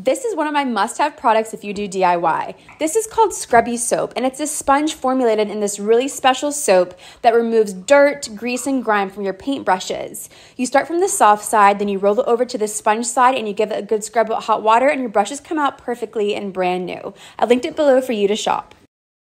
This is one of my must have products if you do DIY. This is called Scrubby Soap, and it's a sponge formulated in this really special soap that removes dirt, grease, and grime from your paint brushes. You start from the soft side, then you roll it over to the sponge side, and you give it a good scrub with hot water, and your brushes come out perfectly and brand new. I linked it below for you to shop.